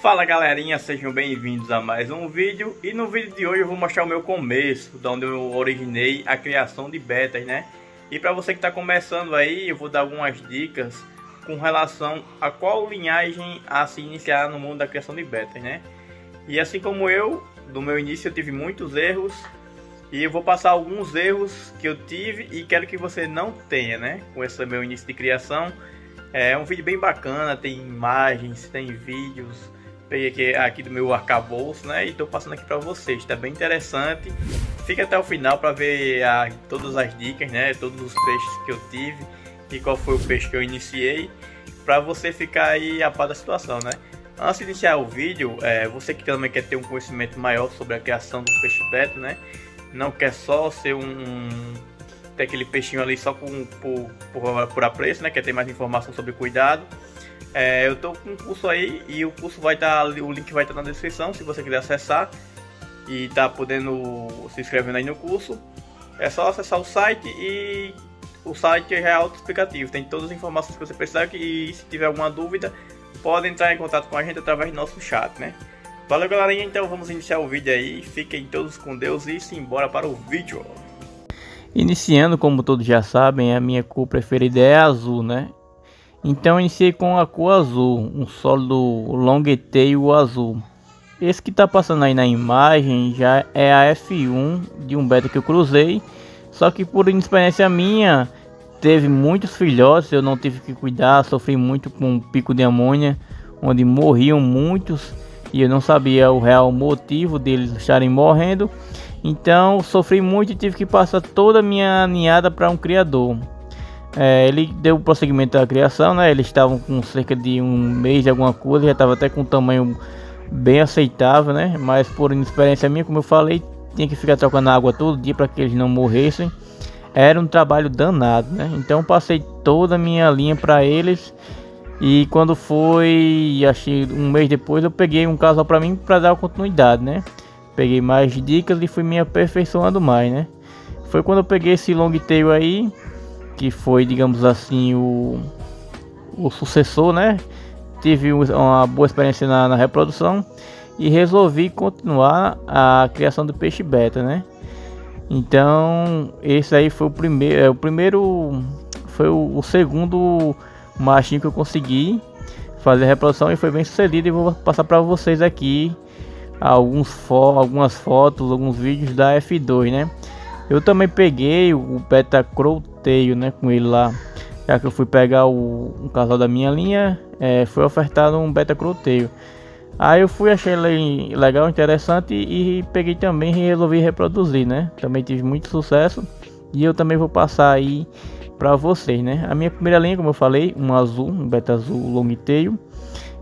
Fala galerinha, sejam bem-vindos a mais um vídeo e no vídeo de hoje eu vou mostrar o meu começo, de onde eu originei a criação de betas, né? E para você que está começando aí, eu vou dar algumas dicas com relação a qual linhagem a se iniciar no mundo da criação de betas, né? E assim como eu, do meu início eu tive muitos erros e eu vou passar alguns erros que eu tive e quero que você não tenha, né? Com esse meu início de criação. É um vídeo bem bacana, tem imagens, tem vídeos. Peguei aqui, aqui do meu arcabouço, né? E estou passando aqui para vocês. Está bem interessante. Fica até o final para ver a, todas as dicas, né? Todos os peixes que eu tive e qual foi o peixe que eu iniciei. Para você ficar aí a par da situação, né? Antes de iniciar o vídeo, é, você que também quer ter um conhecimento maior sobre a criação do peixe beta, né? não quer só ser um ter aquele peixinho ali só com, por, por, por apreço, né? Quer ter mais informação sobre cuidado. É, eu tô com um curso aí e o curso vai estar, tá, o link vai estar tá na descrição se você quiser acessar e tá podendo se inscrevendo aí no curso. É só acessar o site e o site é autoexplicativo, tem todas as informações que você precisar e se tiver alguma dúvida pode entrar em contato com a gente através do nosso chat, né? Valeu galerinha, então vamos iniciar o vídeo aí. Fiquem todos com Deus e simbora para o vídeo. Iniciando, como todos já sabem, a minha cor preferida é azul, né? Então iniciei com a cor azul, um sólido longueteio azul. Esse que está passando aí na imagem já é a F1 de um beta que eu cruzei. Só que por inexperiência minha, teve muitos filhotes, eu não tive que cuidar, sofri muito com pico de amônia, onde morriam muitos e eu não sabia o real motivo deles estarem morrendo. Então sofri muito e tive que passar toda a minha ninhada para um criador. É, ele deu prosseguimento à criação, né? Eles estavam com cerca de um mês de alguma coisa, já estava até com um tamanho bem aceitável, né? Mas por inexperiência minha, como eu falei, tinha que ficar trocando água todo dia para que eles não morressem. Era um trabalho danado, né? Então passei toda a minha linha para eles e quando foi, achei um mês depois, eu peguei um casal para mim para dar continuidade, né? Peguei mais dicas e fui me aperfeiçoando mais, né? Foi quando eu peguei esse long tail aí, que foi, digamos assim, o, o sucessor, né? Tive uma boa experiência na, na reprodução e resolvi continuar a criação do peixe beta, né? Então, esse aí foi o primeiro, é, o primeiro foi o, o segundo machinho que eu consegui fazer a reprodução e foi bem sucedido e vou passar para vocês aqui alguns fo algumas fotos, alguns vídeos da F2, né? Eu também peguei o Beta Croteio, né, com ele lá. Já que eu fui pegar o um casal da minha linha, é, foi ofertado um Beta Croteio. Aí eu fui, achei ele legal, interessante e, e peguei também e resolvi reproduzir, né? Também tive muito sucesso e eu também vou passar aí para vocês, né? A minha primeira linha, como eu falei, um azul, um beta azul long tail.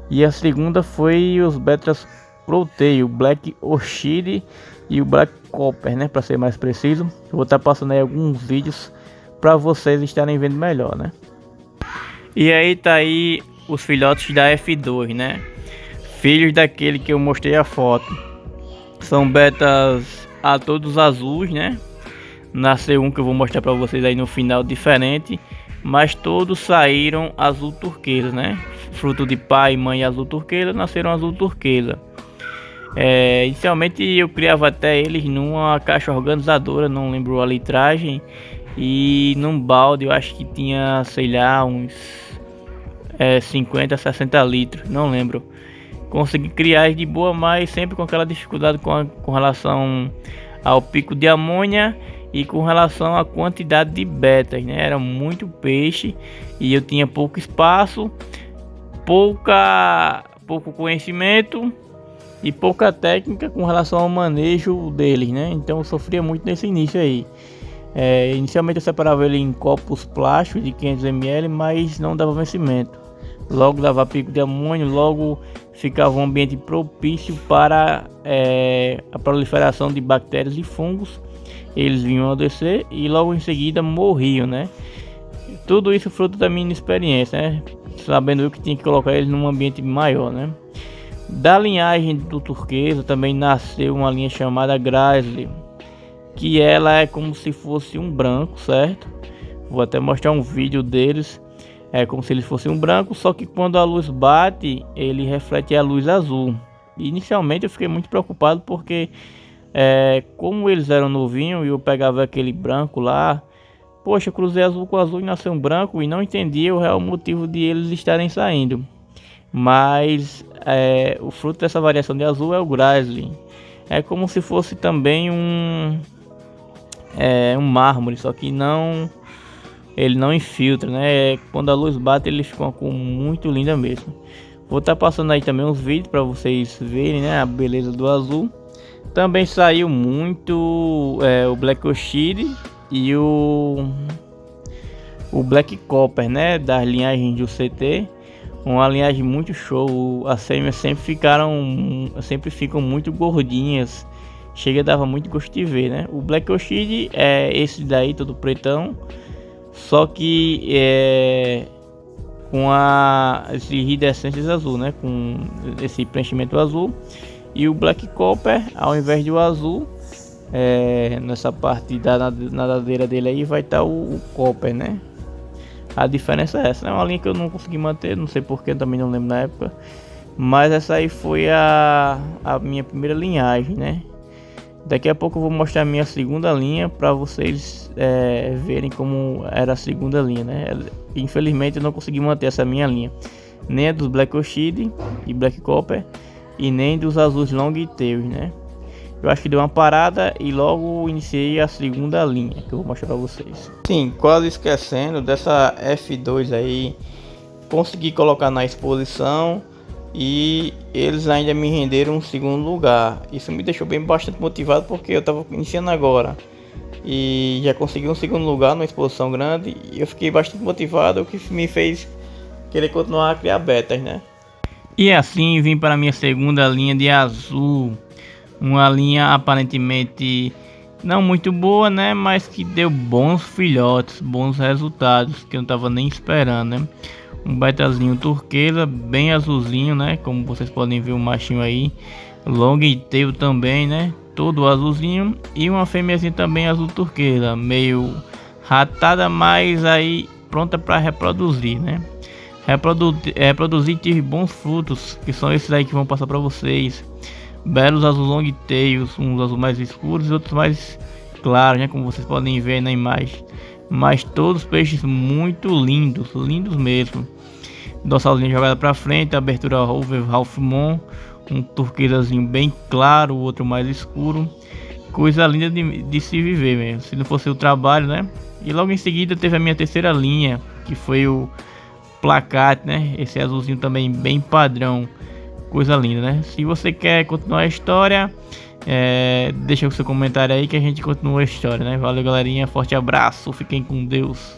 E a segunda foi os betas pro tail, Black Orchid e o Black Copper, né? Para ser mais preciso. Eu vou estar tá passando aí alguns vídeos para vocês estarem vendo melhor, né? E aí tá aí os filhotes da F2, né? Filhos daquele que eu mostrei a foto. São betas a todos azuis, né? Nasceu um que eu vou mostrar para vocês aí no final diferente, mas todos saíram azul turquesa, né? Fruto de pai e mãe azul turquesa, nasceram azul turquesa. É, inicialmente eu criava até eles numa caixa organizadora, não lembro a litragem, e num balde eu acho que tinha, sei lá, uns é, 50, 60 litros, não lembro. Consegui criar de boa, mas sempre com aquela dificuldade com, a, com relação ao pico de amônia e com relação à quantidade de betas, né? Era muito peixe e eu tinha pouco espaço, pouca, pouco conhecimento e pouca técnica com relação ao manejo deles, né? Então sofria muito nesse início aí. É, inicialmente eu separava ele em copos plásticos de 500 ml, mas não dava vencimento. Logo dava pico de amônio, logo ficava um ambiente propício para é, a proliferação de bactérias e fungos eles vinham a descer e logo em seguida morriam, né? Tudo isso fruto da minha experiência, né? Sabendo eu que tinha que colocar eles num ambiente maior, né? Da linhagem do turquesa também nasceu uma linha chamada Grizzly, que ela é como se fosse um branco, certo? Vou até mostrar um vídeo deles. É como se ele fosse um branco, só que quando a luz bate, ele reflete a luz azul. inicialmente eu fiquei muito preocupado porque é, como eles eram novinhos e eu pegava aquele branco lá, poxa, cruzei azul com azul e nasceu um branco e não entendia o real motivo de eles estarem saindo. Mas é, o fruto dessa variação de azul é o Grizzly. É como se fosse também um é, um mármore, só que não ele não infiltra, né? Quando a luz bate, ele fica uma cor muito linda mesmo. Vou estar tá passando aí também uns vídeos para vocês verem, né? A beleza do azul. Também saiu muito é, o Black Oshiri e o o Black Copper, né? Das linhagens do CT. Uma linhagem muito show. As fêmeas sempre ficaram, sempre ficam muito gordinhas. Chega dava muito gosto de ver, né? O Black Oshiri é esse daí, todo pretão só que é, com a esse azul, né? Com esse preenchimento azul e o black copper, ao invés de o azul, é, nessa parte da nadadeira dele aí vai estar tá o, o, copper, né? A diferença é essa, é uma linha que eu não consegui manter, não sei porquê, também não lembro na época. Mas essa aí foi a, a minha primeira linhagem, né? Daqui a pouco eu vou mostrar a minha segunda linha para vocês é, verem como era a segunda linha, né? Infelizmente eu não consegui manter essa minha linha, nem a dos Black Oshide e Black Copper e nem dos azuis Long Tails, né? Eu acho que deu uma parada e logo iniciei a segunda linha que eu vou mostrar para vocês. Sim, quase esquecendo dessa F2 aí, consegui colocar na exposição e eles ainda me renderam um segundo lugar. Isso me deixou bem bastante motivado porque eu estava iniciando agora e já consegui um segundo lugar numa exposição grande e eu fiquei bastante motivado, o que me fez querer continuar a criar betas, né? E assim vim para a minha segunda linha de azul, uma linha aparentemente não muito boa, né, mas que deu bons filhotes, bons resultados que eu não estava nem esperando, né? um betazinho turquesa, bem azulzinho, né? Como vocês podem ver o machinho aí, long tail também, né? Todo azulzinho e uma fêmeazinha também azul turquesa, meio ratada, mas aí pronta para reproduzir, né? Reprodu reproduzir tive bons frutos, que são esses aí que vão passar para vocês. Belos azul long tails, uns azul mais escuros e outros mais claros, né? Como vocês podem ver na imagem. Mas todos peixes muito lindos, lindos mesmo dorsalzinho jogada para frente, abertura over Ralph Mon, um turqueirazinho bem claro, o outro mais escuro. Coisa linda de, de, se viver mesmo, se não fosse o trabalho, né? E logo em seguida teve a minha terceira linha, que foi o placate, né? Esse azulzinho também bem padrão, coisa linda, né? Se você quer continuar a história, é, deixa o seu comentário aí que a gente continua a história, né? Valeu, galerinha, forte abraço, fiquem com Deus.